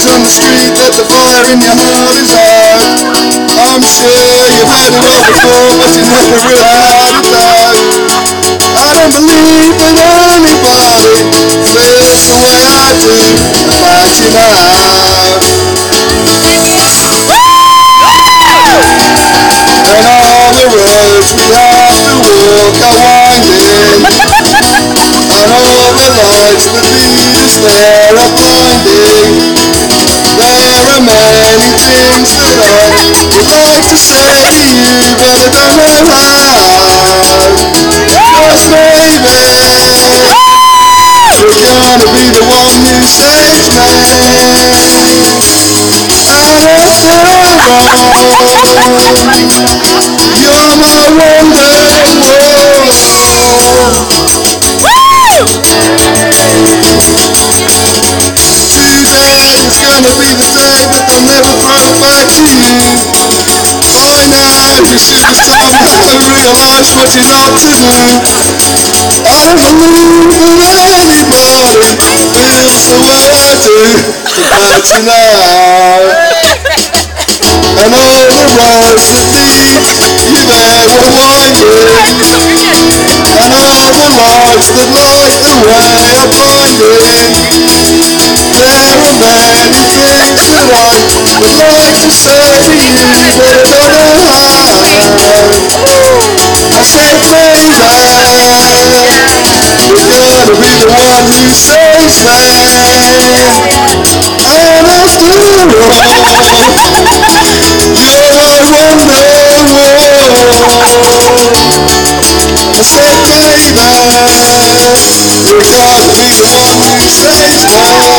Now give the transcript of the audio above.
Is on the street that the fire in your heart is out. I'm sure you've heard it all before, but you never really had it out. I don't believe that anybody feels the way I do about you now. And all the roads we have to walk are winding And all the lights that lead us things that I would like to say to you But don't know how Just maybe You're gonna be the one who saves me And after all you're my wonder Today is gonna be the to to do. I don't anybody feels the way I do. And all the roads that lead you there were winding And all the lights that light the way are I would like to you I said baby You're gonna be the one who saves me my wonder I said, baby, you're gonna be the one who saves me.